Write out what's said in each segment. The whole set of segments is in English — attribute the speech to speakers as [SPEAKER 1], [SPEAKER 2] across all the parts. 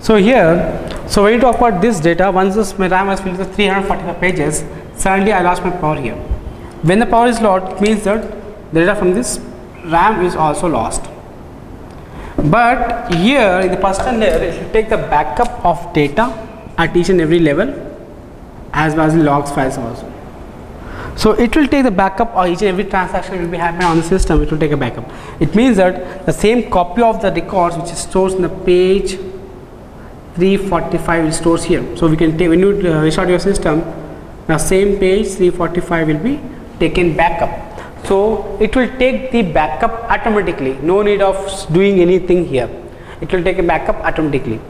[SPEAKER 1] So here, so when you talk about this data, once this RAM has filled the 345 pages, suddenly I lost my power here. When the power is lost, it means that the data from this RAM is also lost. But here in the persistent layer, it will take the backup of data at each and every level as well as the logs files also. So it will take the backup or each and every transaction will be happening on the system, it will take a backup. It means that the same copy of the records which is stored in the page 345 stores here. So we can take when you uh, restart your system, the same page 345 will be taken backup. So it will take the backup automatically, no need of doing anything here. It will take a backup automatically.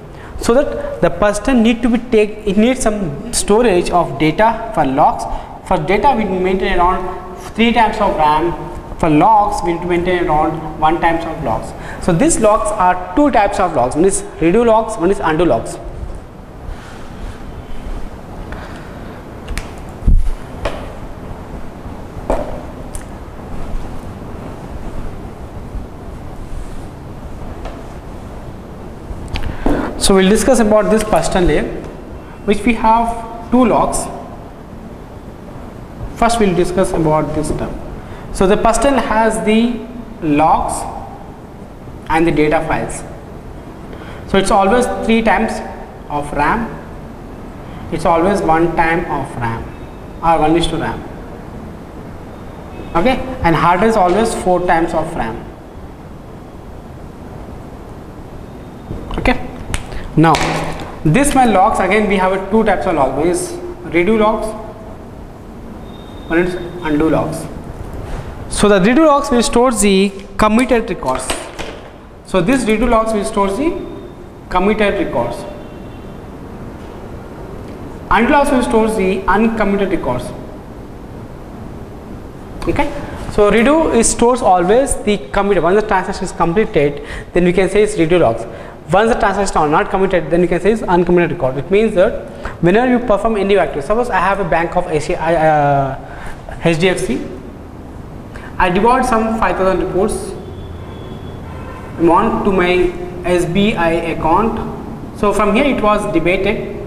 [SPEAKER 1] So that the person need to be take it needs some storage of data for logs. For data we maintain around three times of RAM. For logs we need to maintain around one times of logs. So these logs are two types of logs. One is redo logs, one is undo logs. So we'll discuss about this persistent layer which we have two logs. First we'll discuss about this term. So the persistent has the logs and the data files. So it's always three times of RAM. It's always one time of RAM or one is to RAM. Okay, and hard is always four times of RAM. Okay. Now, this my logs again we have a two types of logs. One is redo logs, one is undo logs. So the redo logs will store the committed records. So this redo logs will store the committed records. Undo logs will store the uncommitted records. Okay. So redo is stores always the committed. Once the transaction is completed, then we can say it's redo logs. Once the transaction are not committed, then you can say it's uncommitted record. It means that whenever you perform any activity, suppose I have a bank of HDFC I devote some 5000 reports amount to my SBI account. So from here it was debated,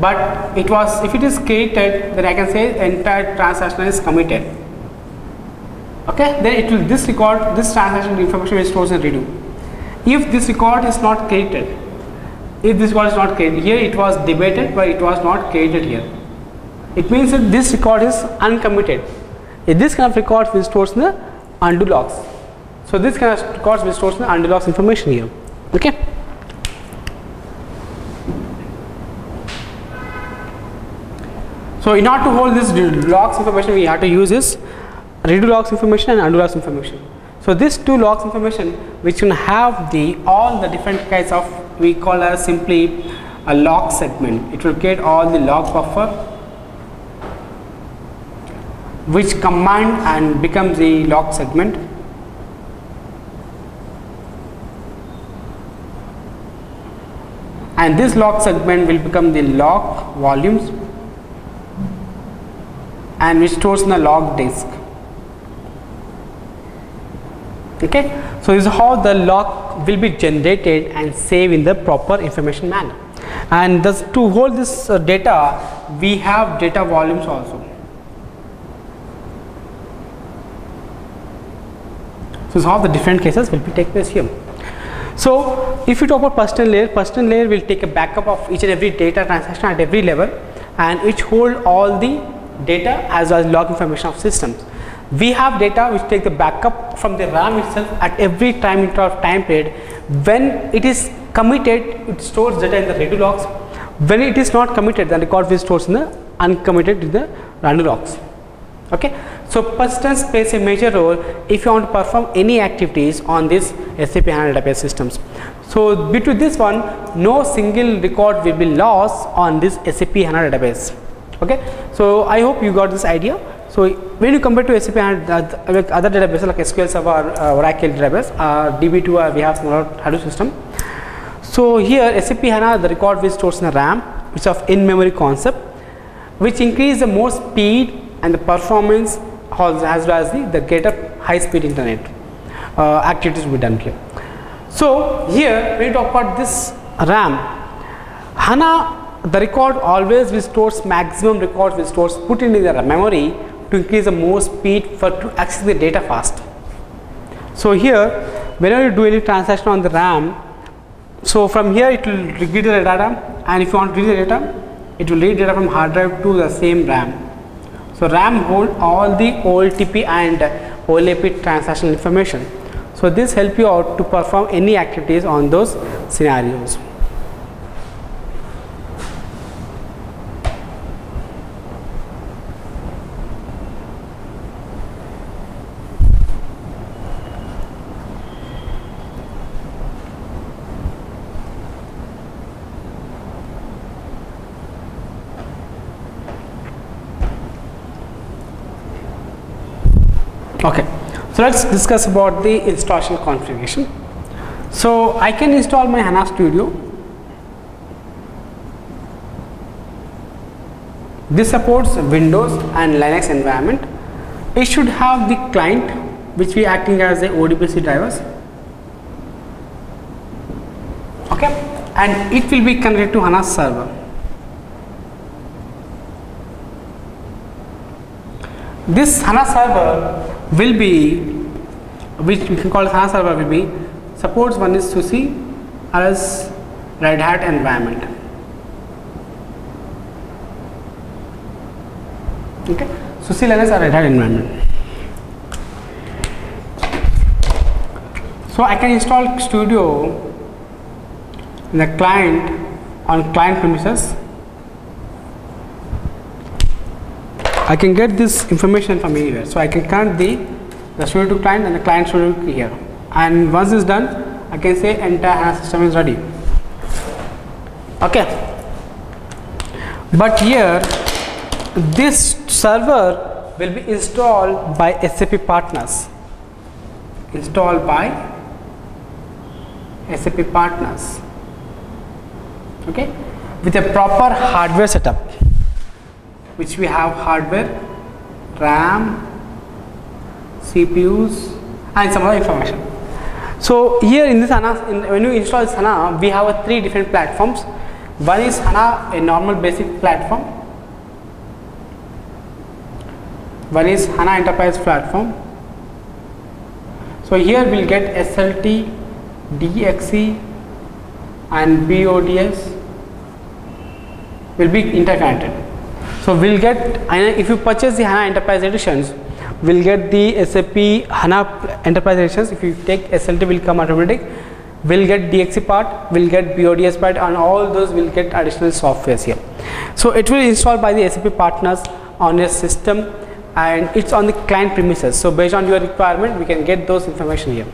[SPEAKER 1] but it was if it is created, then I can say entire transaction is committed. Okay, then it will this record this transaction information is stored in redo. If this record is not created, if this is not created here, it was debated, but it was not created here. It means that this record is uncommitted if this kind of records will store in the undo logs. So this kind of records will store in the undo logs information here. Okay. So in order to hold this logs information, we have to use this redo logs information and undo logs information. So these two logs information which can have the all the different kinds of we call as simply a log segment. It will create all the log buffer which combine and becomes the log segment. And this log segment will become the log volumes and which stores in the log disk. Okay, so this is how the log will be generated and saved in the proper information manner. And thus to hold this uh, data, we have data volumes also. So, how the different cases will be take place here. So, if you talk about persistent layer, persistent layer will take a backup of each and every data transaction at every level and which hold all the data as well as log information of systems. We have data which take the backup from the RAM itself at every time interval of time period. When it is committed, it stores data in the redo logs. When it is not committed, the record will stores in the uncommitted in the undo logs. Okay. So, persistence plays a major role if you want to perform any activities on this SAP HANA database systems. So, between this one, no single record will be lost on this SAP HANA database. Okay. So, I hope you got this idea. So, when you compare to SAP HANA uh, with other databases like SQL Server, uh, Oracle database, uh, DB2, uh, we have smaller Hadoop system. So, here SAP HANA, the record will stores in the RAM, which is of in-memory concept, which increase the more speed and the performance as well as the, the greater high speed internet uh, activities will be done here. So, here you talk about this RAM, HANA the record always restores maximum record restores put in the memory to increase the more speed for to access the data fast. So here whenever you do any transaction on the RAM, so from here it will read the data and if you want to read the data, it will read data from hard drive to the same RAM. So RAM hold all the OLTP and OLAP transactional information. So this help you out to perform any activities on those scenarios. Okay so let's discuss about the installation configuration. So i can install my hana studio. This supports windows and linux environment. It should have the client which we acting as the odbc drivers. Okay and it will be connected to hana server. This hana server will be which we can call HANA server will be supports one is SUSE as Red Hat environment. Okay, SUSE Linux or Red Hat environment. So I can install Studio in the client on client premises. I can get this information from anywhere. So I can connect the, the studio to client and the client studio to here. And once it's done, I can say enter entire system is ready. Okay. But here, this server will be installed by SAP partners. Installed by SAP partners. Okay. With a proper hardware setup which we have hardware, RAM, CPUs and some other information. So here in this HANA, in, when you install this HANA, we have three different platforms. One is HANA, a normal basic platform. One is HANA Enterprise platform. So here we'll get SLT, DXC and BODS will be interconnected. So we'll get if you purchase the HANA Enterprise editions, we'll get the SAP HANA Enterprise editions. If you take SLT, will come automatic. We'll get DXC part, we'll get BODS part, and all those will get additional softwares here. So it will install by the SAP partners on your system, and it's on the client premises. So based on your requirement, we can get those information here.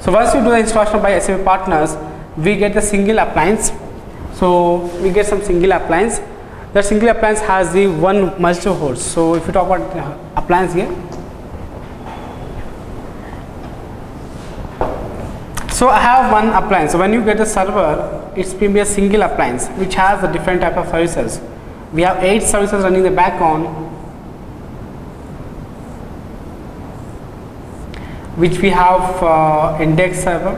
[SPEAKER 1] So once you do the installation by SAP partners, we get the single appliance so we get some single appliance. That single appliance has the one multiple host. So if you talk about appliance here, So I have one appliance. So when you get a server, it's be a single appliance which has a different type of services. We have eight services running the background, which we have uh, index server,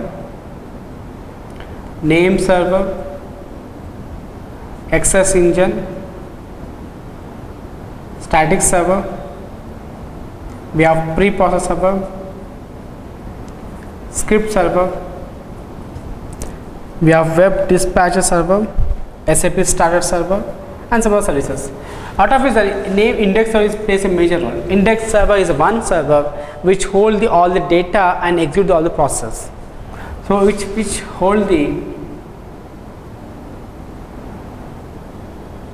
[SPEAKER 1] name server, XS engine, static server, we have pre-process server, script server, we have web dispatcher server, SAP starter server and some services. Out of which name index service plays a major role. Index server is one server which hold the all the data and execute all the process. So which which hold the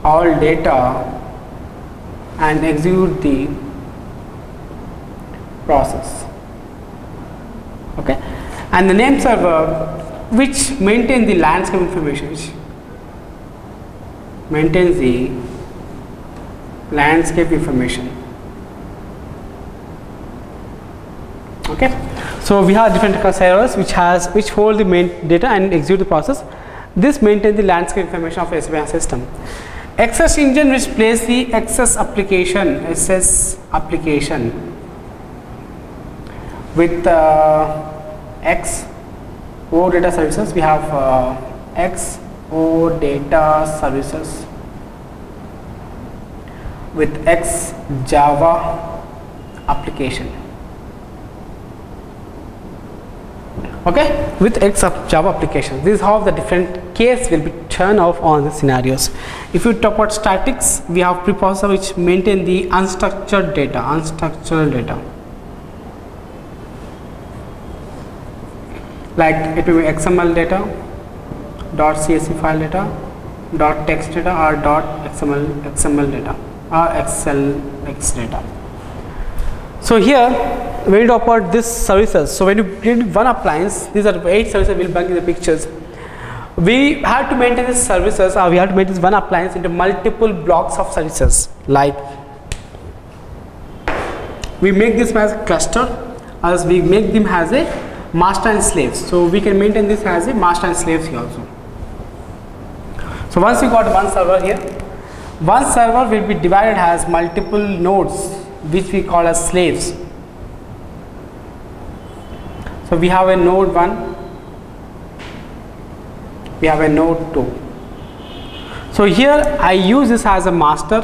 [SPEAKER 1] all data and execute the process. Okay. And the name server which maintains the landscape information which maintains the landscape information. Okay. So we have different servers which has which hold the main data and execute the process. This maintains the landscape information of SAP system XS engine which plays the access application SS application with uh, X O data services we have uh, X O data services with X Java application. Okay, with X of Java application. This is how the different case will be turned off on the scenarios. If you talk about statics, we have preprocessor which maintain the unstructured data, unstructured data. Like it will be XML data, dot CSV file data, dot text data or dot XML XML data or XLX data. So here when you talk about this services, so when you build one appliance, these are eight services we'll bring in the pictures. We have to maintain these services or we have to maintain this one appliance into multiple blocks of services like we make this as a cluster as we make them as a master and slaves. So we can maintain this as a master and slaves here also. So once you got one server here, one server will be divided as multiple nodes which we call as slaves. So we have a node 1, we have a node 2. So here I use this as a master,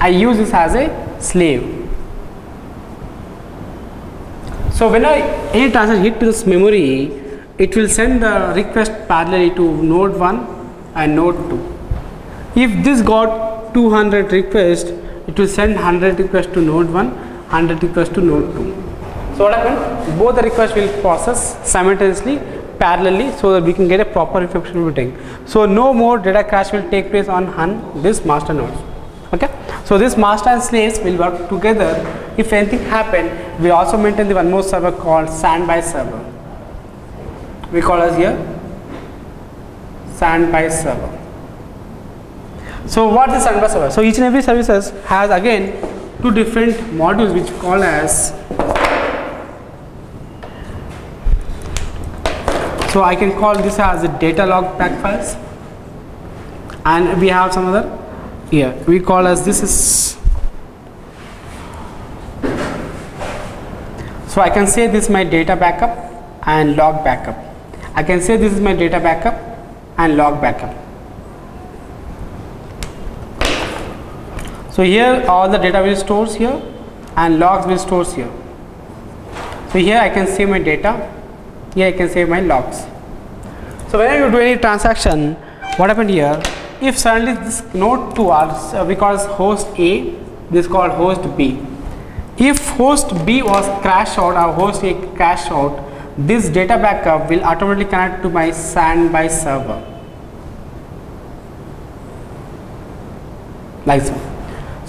[SPEAKER 1] I use this as a slave. So when I any transaction hit to this memory, it will send the request parallelly to node 1 and node 2. If this got 200 requests it will send 100 requests to node 1 100 requests to node 2 so what happened? Both the requests will process simultaneously parallelly so that we can get a proper information routing so no more data crash will take place on this master nodes okay? So this master and slaves will work together. If anything happen we also maintain the one more server called standby server. We call as here standby server so what is server? So each and every services has again two different modules which call as so I can call this as a data log pack files. And we have some other here. We call as this is so I can say this is my data backup and log backup. I can say this is my data backup and log backup So here all the data will stores here and logs will stores here. So here I can save my data, here I can save my logs. So whenever you do any transaction, what happened here? If suddenly this node 2 are uh, we call host A, this called host B. If host B was crash out or host A crash out, this data backup will automatically connect to my standby server. Like so.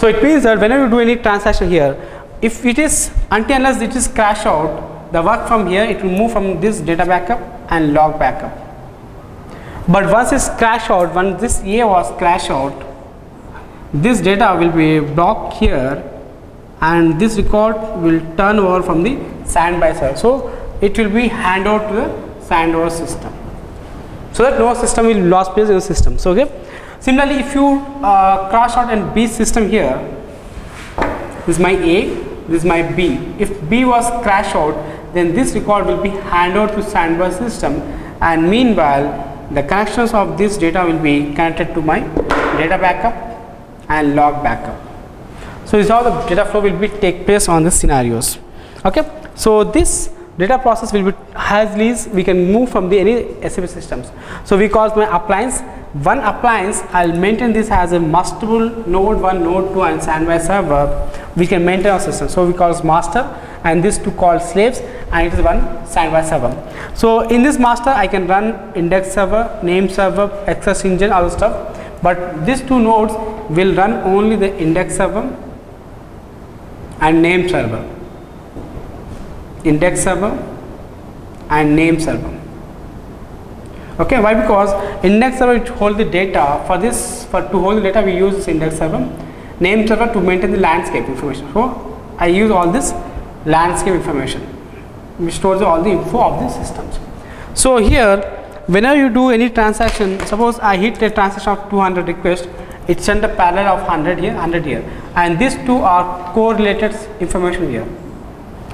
[SPEAKER 1] So it means that whenever you do any transaction here, if it is until unless it is crash out, the work from here it will move from this data backup and log backup. But once it's crash out, when this A was crash out, this data will be blocked here and this record will turn over from the standby server. So it will be handed over to the standover system. So that no system will lose place in the system. So okay. Similarly, if you uh, out and B system here, this is my A, this is my B. If B was crash out, then this record will be handed to standby system and meanwhile the connections of this data will be connected to my data backup and log backup. So, this is how the data flow will be take place on the scenarios. Okay. So, this data process will be as least we can move from the any SAP systems. So, we call my appliance one appliance I'll maintain this as a mustable node 1 node 2 and standby server. We can maintain our system. So we call master and this two called slaves and it is one standby server. So in this master I can run index server name server XS engine other stuff. But these two nodes will run only the index server and name server. Index server and name server okay why? Because index server to hold the data for this for to hold the data we use this index server name server to maintain the landscape information. So i use all this landscape information. Which stores all the info of the systems. So here whenever you do any transaction suppose i hit a transaction of 200 request it send a parallel of 100 here 100 here. And these two are correlated information here.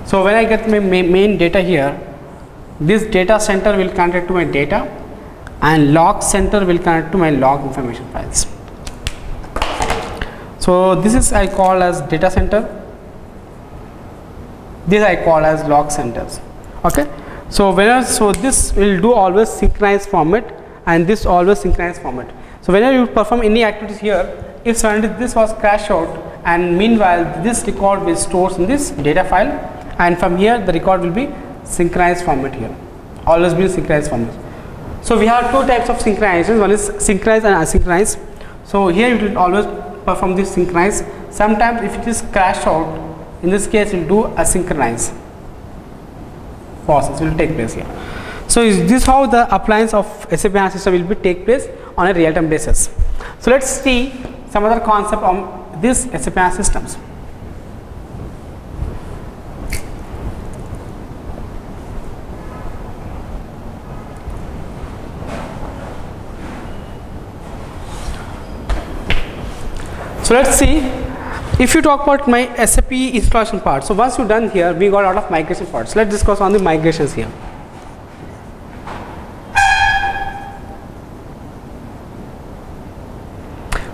[SPEAKER 1] So when i get my main data here this data center will connect to my data and log center will connect to my log information files. So this is i call as data center. This i call as log centers. Okay? So whenever so this will do always synchronized format and this always synchronized format. So whenever you perform any activities here if suddenly this was crash out and meanwhile this record will store in this data file and from here the record will be synchronized format here. Always be synchronized format so we have two types of synchronization one is synchronized and asynchronized. So here it will always perform this synchronized. Sometimes if it is crashed out in this case it will do asynchronized process. Will take place here. So is this how the appliance of SAP HANA system will be take place? On a real time basis. So let's see some other concept on this SAP HANA systems So let's see if you talk about my SAP installation part. So once you're done here, we got a lot of migration parts. Let's discuss on the migrations here.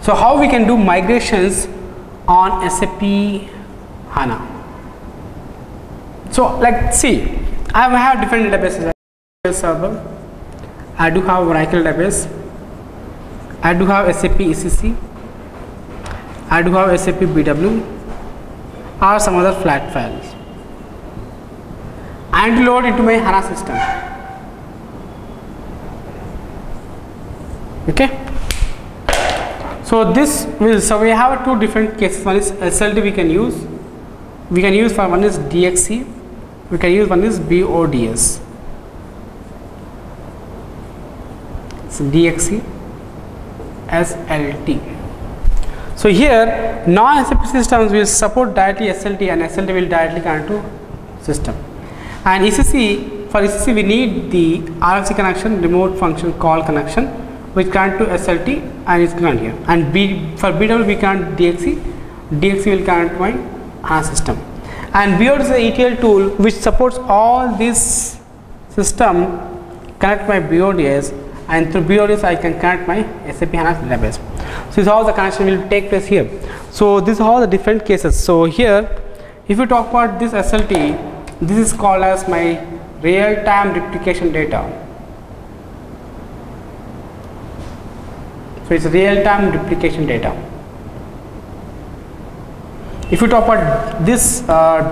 [SPEAKER 1] So how we can do migrations on SAP HANA. So like see, I have different databases. Server. I do have Oracle database. I do have SAP ECC. I do have SAP BW or some other flat files and load into my HANA system. Okay. So this will so we have two different cases. One is SLT we can use. We can use for one is DXC. We can use one is BODS. So DXC SLT. So here non-SAP systems will support directly SLT and SLT will directly connect to system. And ECC for ECC we need the RFC connection, remote function call connection which connect to SLT and it's connect here. And B, for BW we connect DXC, DXC will connect to my system. And BOD is a ETL tool which supports all this system connect my BODS and through BODS I can connect my SAP HANA database. So this is how the connection will take place here. So this is how the different cases. So here if you talk about this SLT, this is called as my real-time replication data. So it's real-time replication data. If you talk about this uh,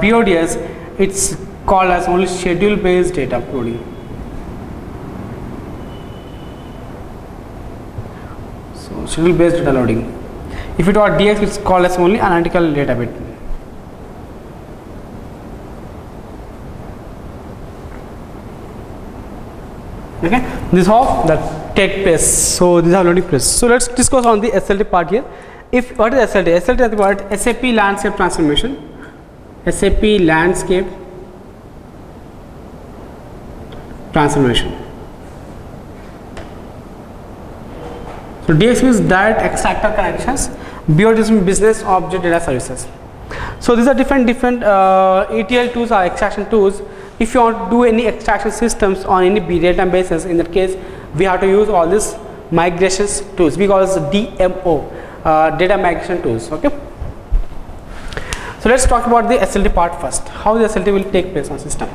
[SPEAKER 1] it's called as only schedule-based data uploading. Schedule based data loading. If it were DX, it's called as only analytical data bit. Okay, this is how that take place. So this is how loading place. So let's discuss on the SLT part here. If what is SLT? SLT is what SAP landscape transformation. SAP landscape transformation. So DX means direct extractor connections, BOD is business object data services. So these are different different uh, ETL tools or extraction tools. If you want to do any extraction systems on any data basis, in that case, we have to use all these migrations tools. It DMO, uh, data migration tools. Okay. So let's talk about the SLT part first. How the SLT will take place on system.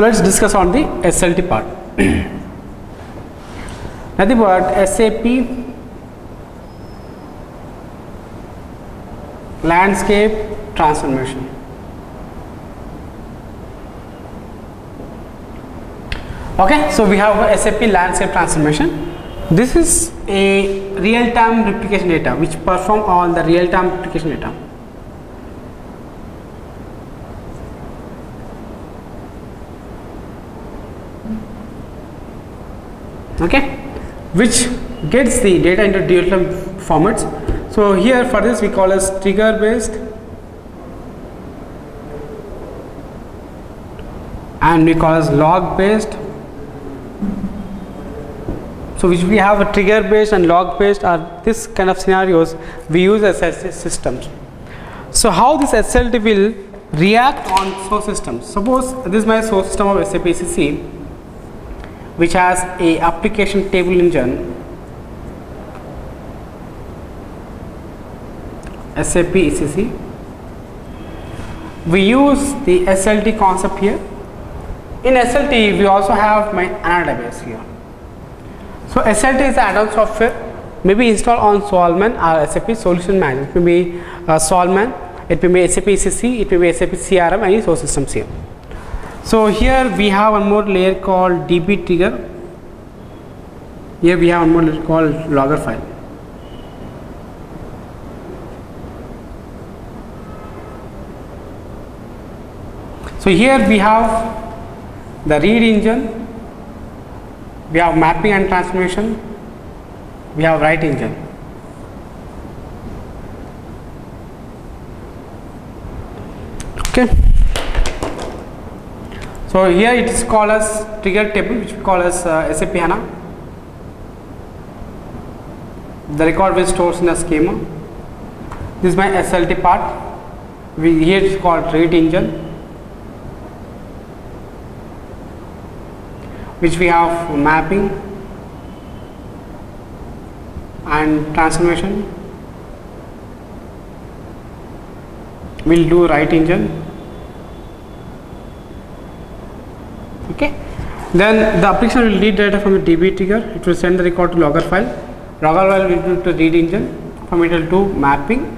[SPEAKER 1] So let's discuss on the SLT part. Nothing but SAP landscape transformation. Okay, so we have SAP landscape transformation. This is a real-time replication data which perform all the real-time replication data. Okay which gets the data into real-time formats so here for this we call as trigger based and we call as log based so which we have a trigger based and log based are this kind of scenarios we use as systems. So how this SLT will react on source systems? Suppose this is my source system of SAP ECC which has a application table engine SAP ECC. We use the SLT concept here. In SLT we also have my HANA database here. So SLT is the add-on software may be installed on Solman or SAP Solution Manager. It may be uh, Solman, it may be SAP ECC, it may be SAP CRM, any source systems here. So here we have one more layer called DB trigger. Here we have one more layer called logger file. So here we have the read engine we have mapping and transformation we have write engine so here it is called as trigger table which we call as uh, SAP HANA the record will stores in a schema. This is my SLT part. We here it is called read engine which we have mapping and transformation. We'll do write engine then the application will read data from the db trigger. It will send the record to logger file. Logger file will do to read engine from it will do mapping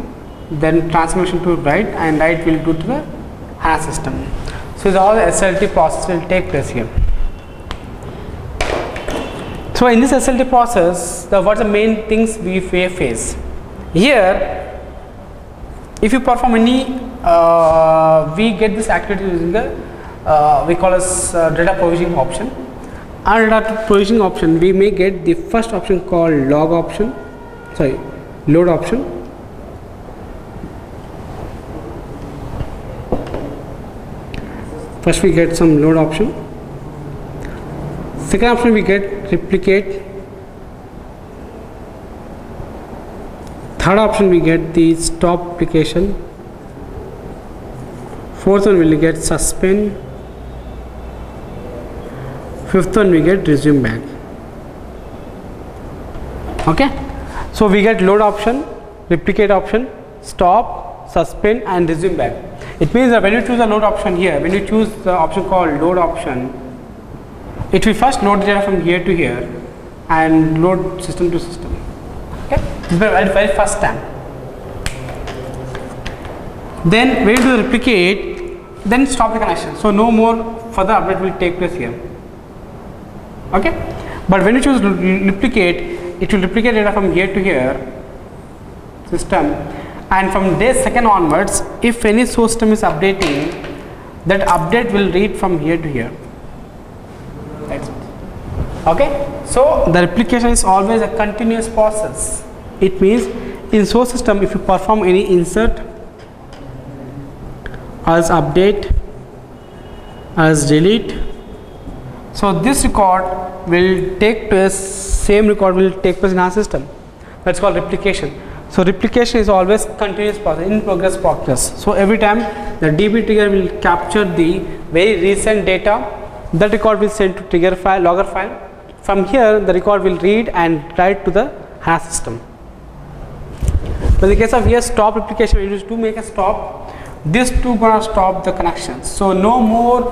[SPEAKER 1] then transformation to write and write will do to the HANA system. So all the SLT process will take place here. So, in this SLT process, the what are the main things we face? Here, if you perform any, uh, we get this activity using the uh, we call as uh, data provisioning option. Under data provisioning option, we may get the first option called log option, sorry, load option. First, we get some load option second option we get replicate third option we get the stop application fourth one we will get suspend fifth one we get resume back. Okay? So we get load option replicate option stop suspend and resume back. It means that when you choose the load option here when you choose the option called load option it will first load data from here to here and load system to system. Okay? This is very, very first time. Then when you do the replicate then stop the connection. So no more further update will take place here okay? But when you choose replicate it will replicate data from here to here system. And from day second onwards if any source system is updating that update will read from here to here. That's it. Okay? So the replication is always a continuous process. It means in source system if you perform any insert as update as delete so this record will take place same record will take place in our system. That's called replication. So replication is always continuous process in progress process. So every time the db trigger will capture the very recent data that record will send to trigger file logger file. From here the record will read and write to the HANA system. But in the case of here stop replication when you do make a stop. This two gonna stop the connection. So no more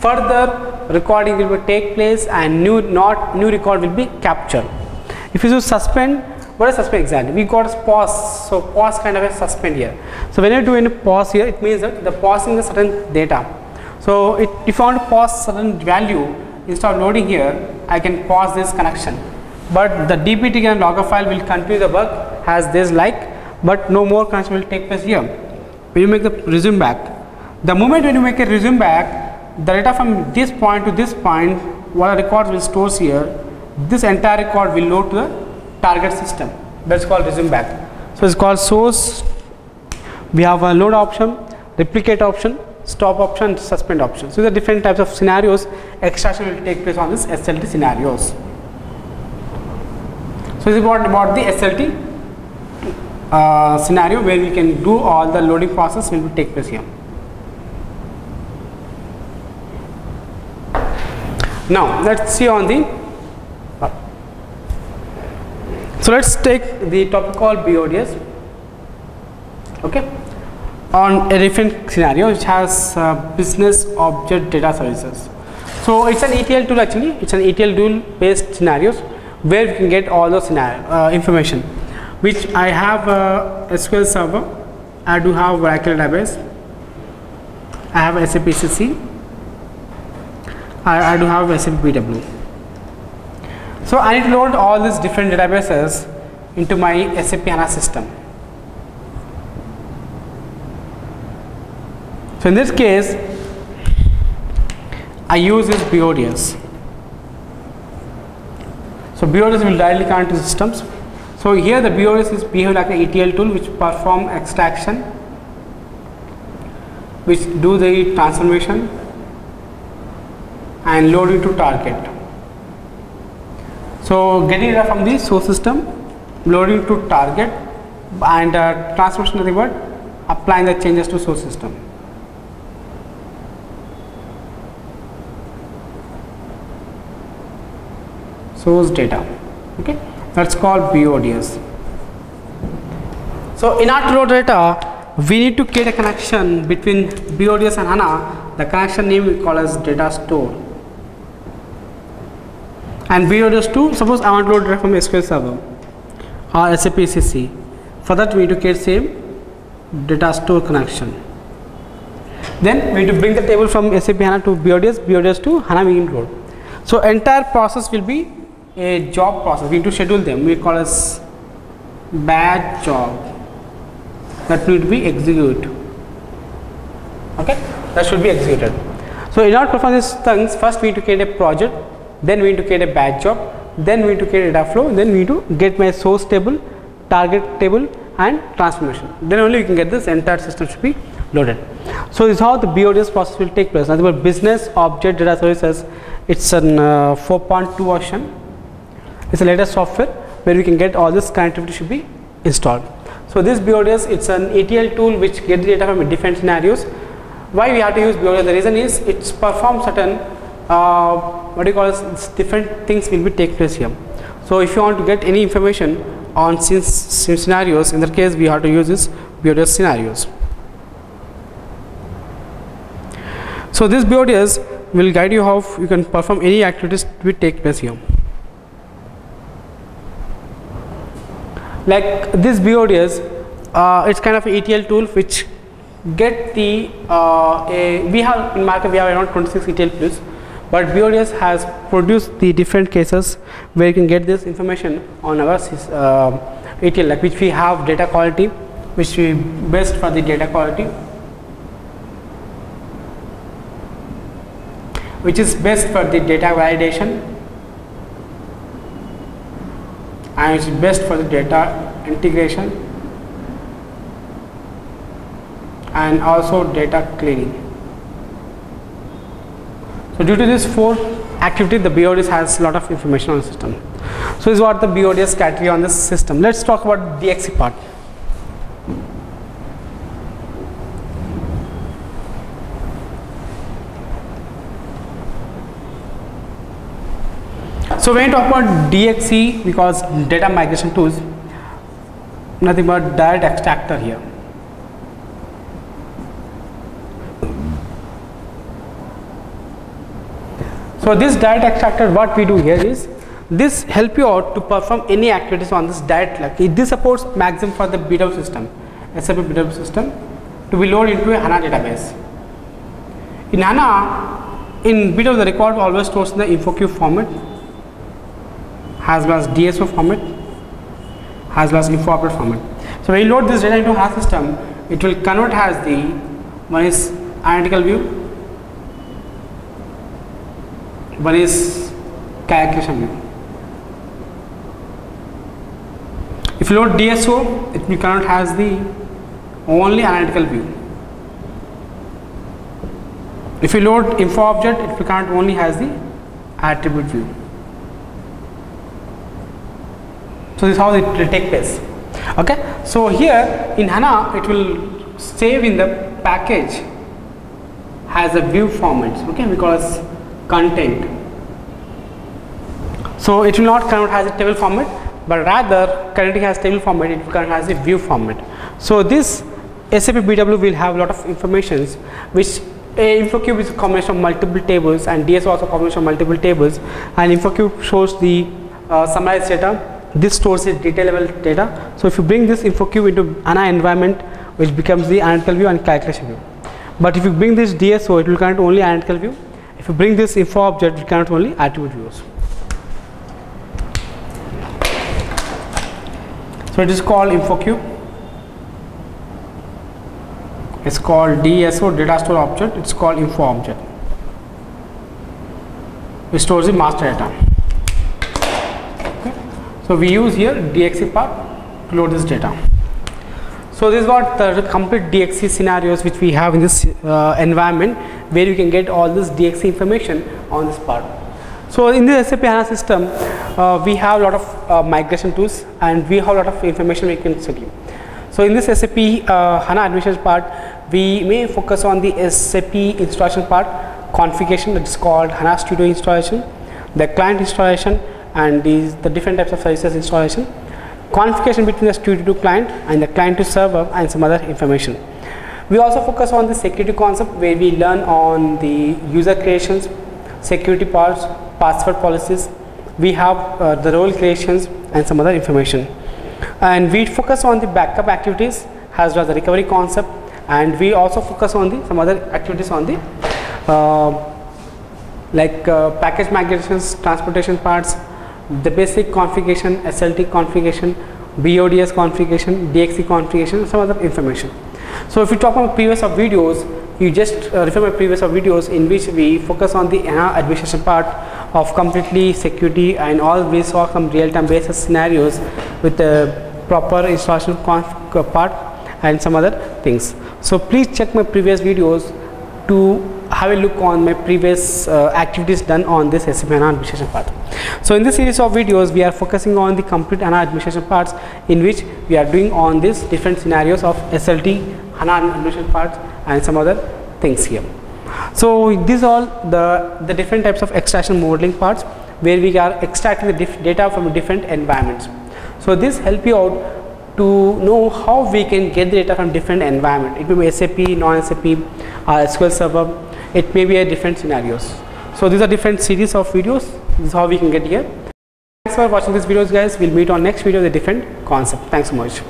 [SPEAKER 1] further recording will take place and new not new record will be captured. If you do suspend what is suspend exactly? We got pause so pause kind of a suspend here. So when you do any pause here it means that the pausing the certain data. So it, if you want to pause certain value instead of loading here I can pause this connection but the dbt and logger file will continue the work as this like but no more connection will take place here when you make the resume back the moment when you make a resume back the data from this point to this point what are records will stores here this entire record will load to the target system that's called resume back so it's called source we have a load option replicate option stop option, suspend option. So the different types of scenarios extraction will take place on this SLT scenarios. So this is what about the SLT uh, scenario where we can do all the loading process will take place here. Now let's see on the so let's take the topic called BODS okay? On a different scenario which has uh, business object data services. So it's an ETL tool actually. It's an ETL tool based scenarios where we can get all the scenario uh, information which I have a SQL server, I do have Oracle database, I have SAP ECC, I, I do have SAP BW. So I need to load all these different databases into my SAP HANA system. So in this case, I use this BODS. So BODS will directly connect to systems so here the BOS is behave like an ETL tool which perform extraction, which do the transformation and load it to target. So getting data from the source system, loading to target and uh, the word, applying the changes to source system. source data okay that's called BODS. So in our load data, we need to create a connection between BODS and HANA. The connection name we call as data store. And BODS 2, suppose I want to load data from SQL Server or SAP ECC. For that we need to create same data store connection. Then we need to bring the table from SAP HANA to BODS, BODS to HANA we load. So entire process will be a job process. We need to schedule them. We call as batch job. That need to be executed. Okay? That should be executed. So in order to perform these things first we need to create a project then we need to create a batch job. Then we need to create a data flow. Then we need to get my source table target table and transformation. Then only we can get this entire system should be loaded. So this is how the BODS process will take place. Now business object data services. It's an uh, 4.2 version. It's a latest software where we can get all this connectivity should be installed. So this BODS it's an ETL tool which get the data from different scenarios. Why we have to use BODS? The reason is it's perform certain what do you call it, different things will be take place here. So if you want to get any information on scenarios, in that case we have to use this BODS scenarios. So this BODS will guide you how you can perform any activities to take place here. like this BODS uh, it's kind of an ETL tool which get the uh, a, we have in market we have around 26 ETL tools but BODS has produced the different cases where you can get this information on our uh, ETL like which we have data quality which we best for the data quality which is best for the data validation and it's best for the data integration and also data cleaning. So due to this four activity the BODS has a lot of information on the system. So this is what the BODS category on this system. Let's talk about DXC part. So when you talk about DXC because data migration tools, nothing but direct extractor here. So this direct extractor what we do here is this help you out to perform any activities on this direct like this supports maximum for the BW system SAP BW system to be loaded into a HANA database. In HANA in BW the record always stores in the InfoCube format as well as DSO format as well as info format. So when you load this data into HANA system, it will convert as the one is analytical view, one is calculation. If you load DSO, it will convert as the only analytical view. if you load info object it connect only has the attribute view. So this is how it will take place. Okay? So here in hana it will save in the package has a view format okay? Because content. So it will not convert as a table format but rather currently has table format it will convert as a view format. So this SAP BW will have a lot of informations which a InfoCube is a combination of multiple tables and DS also combination of multiple tables and InfoCube shows the uh, summarized data. This stores the detail level data. So if you bring this InfoCube into HANA environment which becomes the analytical view and calculation view. But if you bring this DSO it will connect only analytical view if you bring this info object it cannot only attribute views so it is called info cube it's called DSO data store object. It's called info object. Which stores the master data. Okay. so we use here DXC part to load this data. So this is what the complete DXC scenarios which we have in this uh, environment where you can get all this DXC information on this part so in the SAP HANA system uh, we have a lot of uh, migration tools and we have a lot of information we can you. So in this SAP uh, HANA administration part, we may focus on the SAP installation part, configuration that is called HANA Studio installation, the client installation and these the different types of services installation, configuration between the studio to client and the client to server and some other information. We also focus on the security concept where we learn on the user creations, security parts, password policies, we have uh, the role creations and some other information. And we focus on the backup activities as well as the recovery concept. And we also focus on the some other activities on the uh, like uh, package migrations transportation parts the basic configuration SLT configuration BODS configuration DXC configuration some other information so if you talk about previous of videos you just uh, refer my previous of videos in which we focus on the uh, administration part of completely security and all we saw some real-time basis scenarios with the proper installation part and some other things. So please check my previous videos to have a look on my previous uh, activities done on this SAP HANA administration part. So in this series of videos we are focusing on the complete HANA administration parts in which we are doing on these different scenarios of SLT, HANA administration parts and some other things here. So these are the, the different types of extraction modeling parts where we are extracting the data from different environments. So this help you out to know how we can get the data from different environment. It may be SAP, non-SAP, uh, SQL Server. It may be a different scenarios. So these are different series of videos. This is how we can get here. Thanks for watching this videos guys. We'll meet on next video with a different concept. Thanks so much.